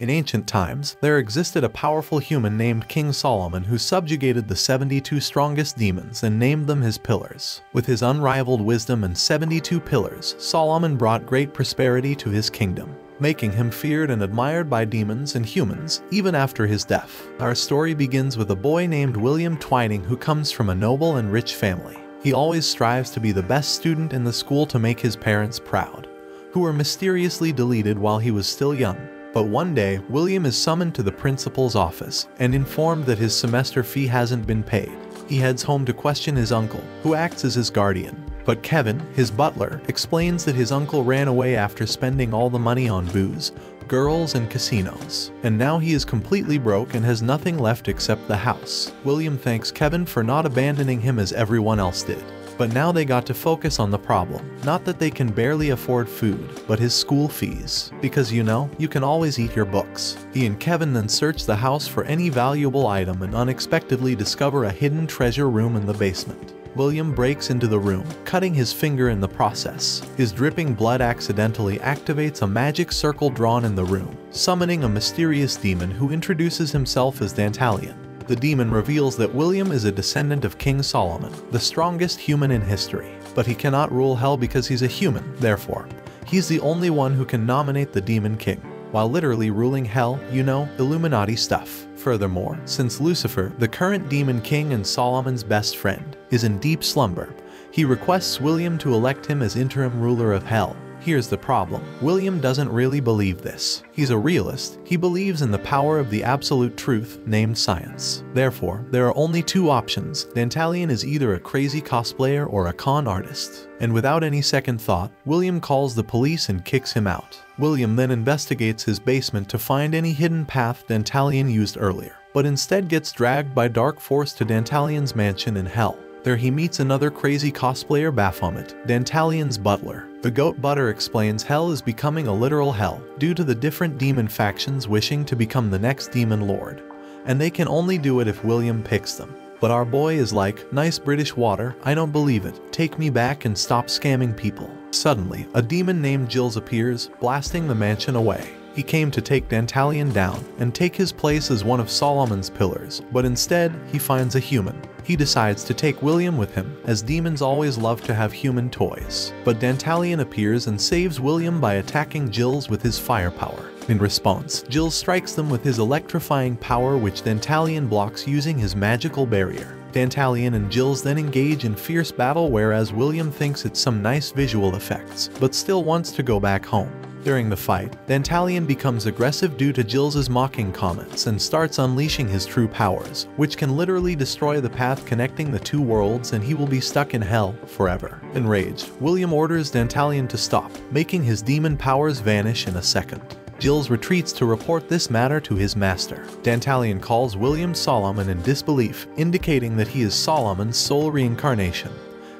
In ancient times, there existed a powerful human named King Solomon who subjugated the 72 strongest demons and named them his pillars. With his unrivaled wisdom and 72 pillars, Solomon brought great prosperity to his kingdom making him feared and admired by demons and humans even after his death. Our story begins with a boy named William Twining who comes from a noble and rich family. He always strives to be the best student in the school to make his parents proud, who were mysteriously deleted while he was still young. But one day, William is summoned to the principal's office and informed that his semester fee hasn't been paid. He heads home to question his uncle, who acts as his guardian. But Kevin, his butler, explains that his uncle ran away after spending all the money on booze, girls, and casinos. And now he is completely broke and has nothing left except the house. William thanks Kevin for not abandoning him as everyone else did. But now they got to focus on the problem. Not that they can barely afford food, but his school fees. Because you know, you can always eat your books. He and Kevin then search the house for any valuable item and unexpectedly discover a hidden treasure room in the basement. William breaks into the room, cutting his finger in the process. His dripping blood accidentally activates a magic circle drawn in the room, summoning a mysterious demon who introduces himself as Dantalion the demon reveals that William is a descendant of King Solomon, the strongest human in history. But he cannot rule hell because he's a human, therefore. He's the only one who can nominate the Demon King, while literally ruling hell, you know, Illuminati stuff. Furthermore, since Lucifer, the current Demon King and Solomon's best friend, is in deep slumber, he requests William to elect him as interim ruler of hell, Here's the problem. William doesn't really believe this. He's a realist. He believes in the power of the absolute truth named science. Therefore, there are only two options. Dantalion is either a crazy cosplayer or a con artist. And without any second thought, William calls the police and kicks him out. William then investigates his basement to find any hidden path Dantalion used earlier, but instead gets dragged by Dark Force to Dantalion's mansion in Hell. There he meets another crazy cosplayer Baphomet, Dantalion's butler. The Goat Butter explains hell is becoming a literal hell due to the different demon factions wishing to become the next demon lord. And they can only do it if William picks them. But our boy is like, nice British water, I don't believe it, take me back and stop scamming people. Suddenly, a demon named Jills appears, blasting the mansion away. He came to take Dantalion down and take his place as one of Solomon's pillars, but instead, he finds a human, he decides to take William with him, as demons always love to have human toys. But Dantalion appears and saves William by attacking Jills with his firepower. In response, Jills strikes them with his electrifying power which Dantalion blocks using his magical barrier. Dantalion and Jills then engage in fierce battle whereas William thinks it's some nice visual effects, but still wants to go back home. During the fight, Dantalion becomes aggressive due to Jill's mocking comments and starts unleashing his true powers, which can literally destroy the path connecting the two worlds and he will be stuck in hell forever. Enraged, William orders Dantalion to stop, making his demon powers vanish in a second. Jills retreats to report this matter to his master. Dantalion calls William Solomon in disbelief, indicating that he is Solomon's soul reincarnation,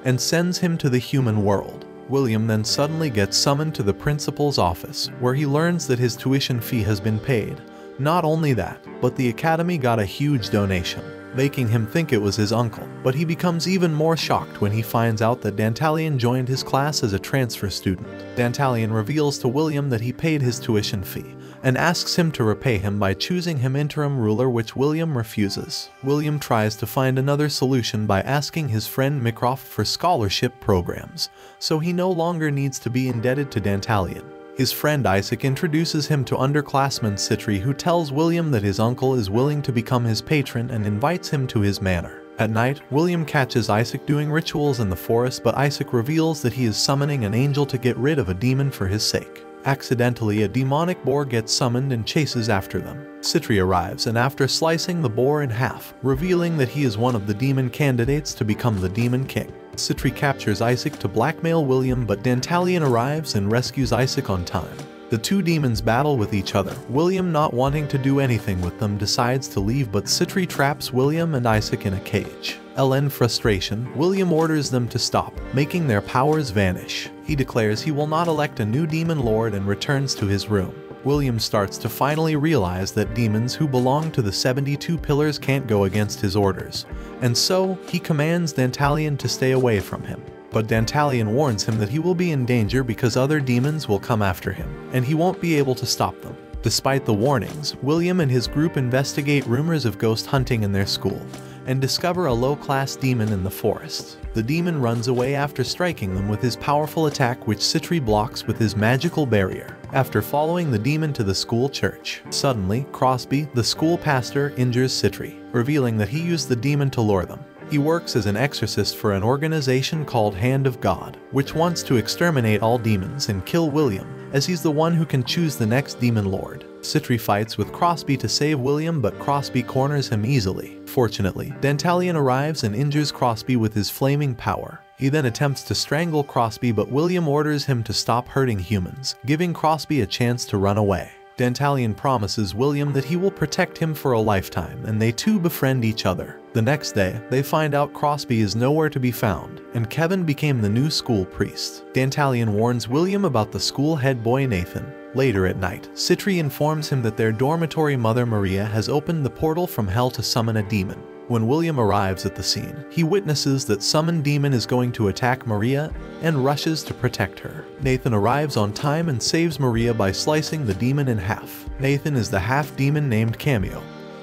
and sends him to the human world. William then suddenly gets summoned to the principal's office, where he learns that his tuition fee has been paid. Not only that, but the academy got a huge donation, making him think it was his uncle. But he becomes even more shocked when he finds out that Dantalion joined his class as a transfer student. Dantalion reveals to William that he paid his tuition fee, and asks him to repay him by choosing him interim ruler which William refuses. William tries to find another solution by asking his friend Mycroft for scholarship programs, so he no longer needs to be indebted to Dantalion. His friend Isaac introduces him to underclassman Sitri who tells William that his uncle is willing to become his patron and invites him to his manor. At night, William catches Isaac doing rituals in the forest but Isaac reveals that he is summoning an angel to get rid of a demon for his sake. Accidentally, a demonic boar gets summoned and chases after them. Sitri arrives and after slicing the boar in half, revealing that he is one of the demon candidates to become the Demon King. Sitri captures Isaac to blackmail William but Dantalion arrives and rescues Isaac on time. The two demons battle with each other. William, not wanting to do anything with them, decides to leave but Sitri traps William and Isaac in a cage. LN frustration, William orders them to stop, making their powers vanish. He declares he will not elect a new demon lord and returns to his room. William starts to finally realize that demons who belong to the 72 pillars can't go against his orders, and so he commands Dantalion to stay away from him. But Dantalion warns him that he will be in danger because other demons will come after him, and he won't be able to stop them. Despite the warnings, William and his group investigate rumors of ghost hunting in their school and discover a low-class demon in the forest. The demon runs away after striking them with his powerful attack which Sitri blocks with his magical barrier. After following the demon to the school church, suddenly, Crosby, the school pastor, injures Sitri, revealing that he used the demon to lure them. He works as an exorcist for an organization called Hand of God, which wants to exterminate all demons and kill William, as he's the one who can choose the next demon lord. Sitri fights with Crosby to save William but Crosby corners him easily. Fortunately, Dantalion arrives and injures Crosby with his flaming power. He then attempts to strangle Crosby but William orders him to stop hurting humans, giving Crosby a chance to run away. Dantalion promises William that he will protect him for a lifetime and they two befriend each other. The next day, they find out Crosby is nowhere to be found, and Kevin became the new school priest. Dantalion warns William about the school head boy Nathan. Later at night, Sitri informs him that their dormitory mother Maria has opened the portal from hell to summon a demon. When William arrives at the scene, he witnesses that summoned demon is going to attack Maria and rushes to protect her. Nathan arrives on time and saves Maria by slicing the demon in half. Nathan is the half-demon named Camio,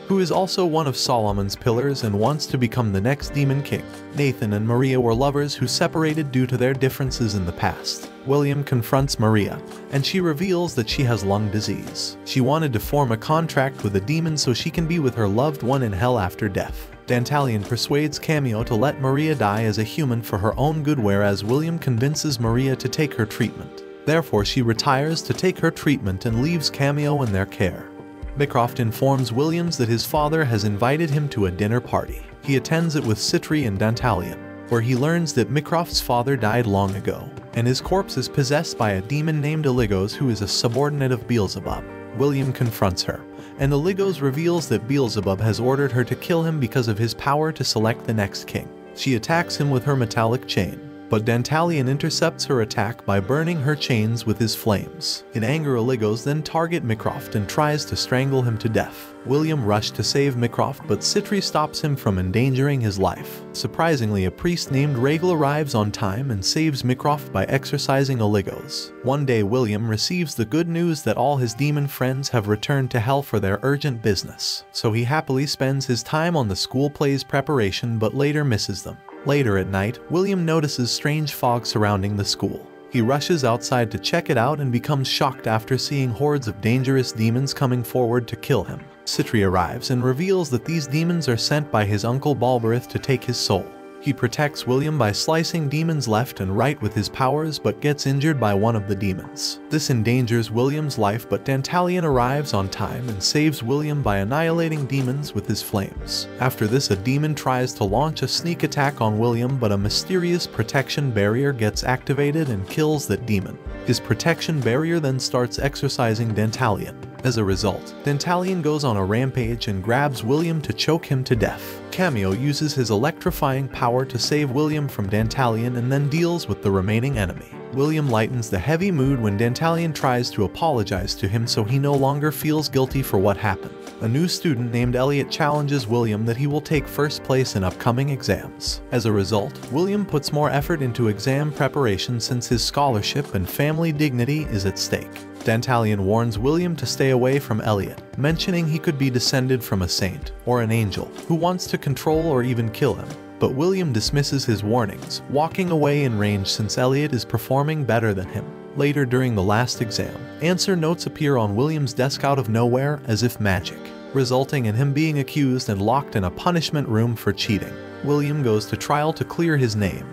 who is also one of Solomon's pillars and wants to become the next Demon King. Nathan and Maria were lovers who separated due to their differences in the past. William confronts Maria, and she reveals that she has lung disease. She wanted to form a contract with a demon so she can be with her loved one in hell after death. Dantalion persuades Camio to let Maria die as a human for her own good whereas William convinces Maria to take her treatment. Therefore she retires to take her treatment and leaves Camio in their care. Mycroft informs Williams that his father has invited him to a dinner party. He attends it with Sitri and Dantalion, where he learns that Mycroft's father died long ago, and his corpse is possessed by a demon named Eligos who is a subordinate of Beelzebub. William confronts her, and Eligos reveals that Beelzebub has ordered her to kill him because of his power to select the next king. She attacks him with her metallic chain, but Dantalion intercepts her attack by burning her chains with his flames. In anger Eligos then target Mycroft and tries to strangle him to death. William rushed to save Mycroft but Sitri stops him from endangering his life. Surprisingly, a priest named Regal arrives on time and saves Mycroft by exorcising Eligos. One day William receives the good news that all his demon friends have returned to hell for their urgent business, so he happily spends his time on the school plays preparation but later misses them. Later at night, William notices strange fog surrounding the school. He rushes outside to check it out and becomes shocked after seeing hordes of dangerous demons coming forward to kill him. Sitri arrives and reveals that these demons are sent by his uncle Balberith to take his soul. He protects William by slicing demons left and right with his powers but gets injured by one of the demons. This endangers William's life but Dantalion arrives on time and saves William by annihilating demons with his flames. After this a demon tries to launch a sneak attack on William but a mysterious protection barrier gets activated and kills that demon. His protection barrier then starts exorcising Dantalion. As a result, Dantalion goes on a rampage and grabs William to choke him to death. Camio uses his electrifying power to save William from Dantalion and then deals with the remaining enemy. William lightens the heavy mood when Dantalion tries to apologize to him so he no longer feels guilty for what happened. A new student named Elliot challenges William that he will take first place in upcoming exams. As a result, William puts more effort into exam preparation since his scholarship and family dignity is at stake. Dantalion warns William to stay away from Elliot, mentioning he could be descended from a saint or an angel who wants to control or even kill him. But William dismisses his warnings, walking away in range since Elliot is performing better than him. Later during the last exam, answer notes appear on William's desk out of nowhere as if magic, resulting in him being accused and locked in a punishment room for cheating. William goes to trial to clear his name,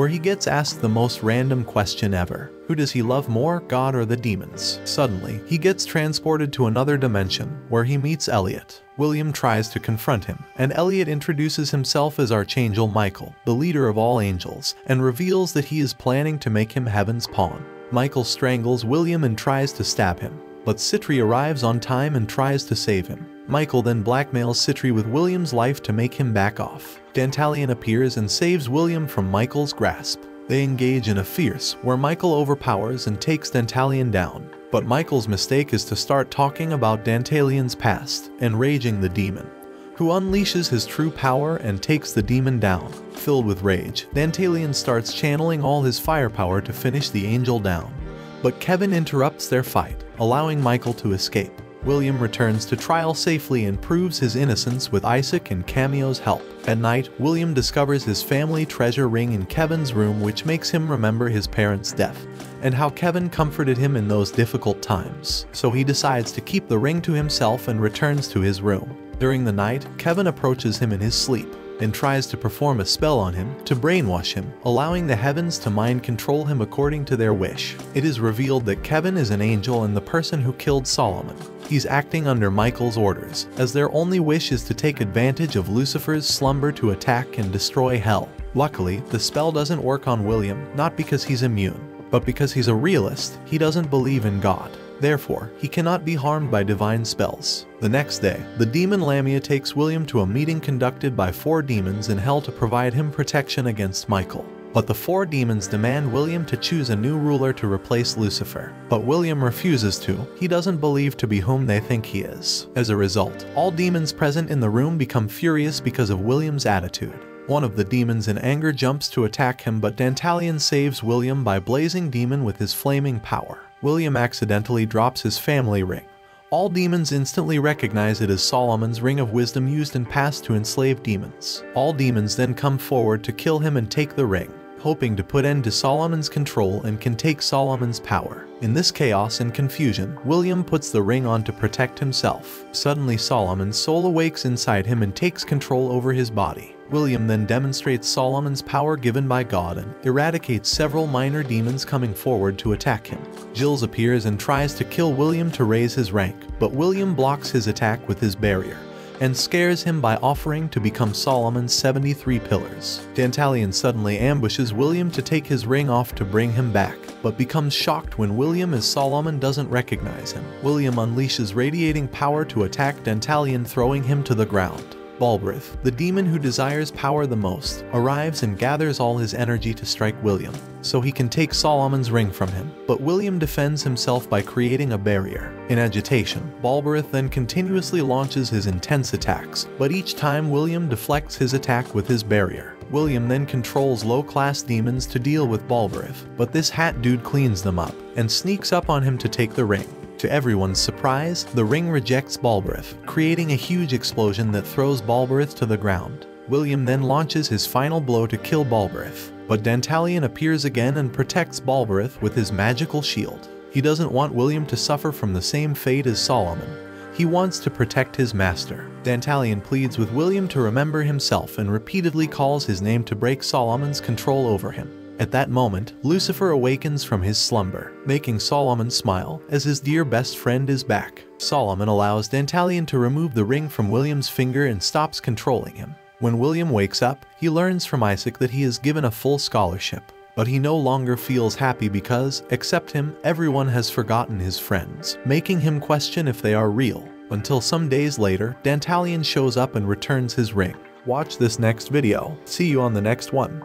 where he gets asked the most random question ever. Who does he love more, God or the demons? Suddenly, he gets transported to another dimension, where he meets Elliot. William tries to confront him, and Elliot introduces himself as Archangel Michael, the leader of all angels, and reveals that he is planning to make him heaven's pawn. Michael strangles William and tries to stab him, but Sitri arrives on time and tries to save him. Michael then blackmails Sitri with William's life to make him back off. Dantalion appears and saves William from Michael's grasp. They engage in a fierce, where Michael overpowers and takes Dantalion down. But Michael's mistake is to start talking about Dantalion's past, enraging the demon, who unleashes his true power and takes the demon down. Filled with rage, Dantalion starts channeling all his firepower to finish the angel down. But Kevin interrupts their fight, allowing Michael to escape. William returns to trial safely and proves his innocence with Isaac and Camio's help. At night, William discovers his family treasure ring in Kevin's room which makes him remember his parents' death and how Kevin comforted him in those difficult times. So he decides to keep the ring to himself and returns to his room. During the night, Kevin approaches him in his sleep and tries to perform a spell on him to brainwash him, allowing the heavens to mind control him according to their wish. It is revealed that Kevin is an angel and the person who killed Solomon. He's acting under Michael's orders, as their only wish is to take advantage of Lucifer's slumber to attack and destroy hell. Luckily, the spell doesn't work on William, not because he's immune, but because he's a realist, he doesn't believe in God. Therefore, he cannot be harmed by divine spells. The next day, the demon Lamia takes William to a meeting conducted by four demons in hell to provide him protection against Michael. But the four demons demand William to choose a new ruler to replace Lucifer. But William refuses to. He doesn't believe to be whom they think he is. As a result, all demons present in the room become furious because of William's attitude. One of the demons in anger jumps to attack him but Dantalion saves William by blazing demon with his flaming power. William accidentally drops his family ring. All demons instantly recognize it as Solomon's ring of wisdom used in past to enslave demons. All demons then come forward to kill him and take the ring, hoping to put end to Solomon's control and can take Solomon's power. In this chaos and confusion, William puts the ring on to protect himself. Suddenly Solomon's soul awakes inside him and takes control over his body. William then demonstrates Solomon's power given by God and eradicates several minor demons coming forward to attack him. Jills appears and tries to kill William to raise his rank, but William blocks his attack with his barrier and scares him by offering to become Solomon's 73 pillars. Dantalion suddenly ambushes William to take his ring off to bring him back, but becomes shocked when William as Solomon doesn't recognize him. William unleashes radiating power to attack Dantalion throwing him to the ground. Balbrith, the demon who desires power the most, arrives and gathers all his energy to strike William, so he can take Solomon's ring from him. But William defends himself by creating a barrier. In agitation, Balbrith then continuously launches his intense attacks, but each time William deflects his attack with his barrier. William then controls low-class demons to deal with Balbrith, but this hat dude cleans them up, and sneaks up on him to take the ring. To everyone's surprise, the ring rejects Balbrith, creating a huge explosion that throws Balbrith to the ground. William then launches his final blow to kill Balbrith, but Dantalion appears again and protects Balbrith with his magical shield. He doesn't want William to suffer from the same fate as Solomon. He wants to protect his master. Dantalion pleads with William to remember himself and repeatedly calls his name to break Solomon's control over him. At that moment, Lucifer awakens from his slumber, making Solomon smile as his dear best friend is back. Solomon allows Dantalion to remove the ring from William's finger and stops controlling him. When William wakes up, he learns from Isaac that he is given a full scholarship. But he no longer feels happy because, except him, everyone has forgotten his friends, making him question if they are real. Until some days later, Dantalion shows up and returns his ring. Watch this next video. See you on the next one.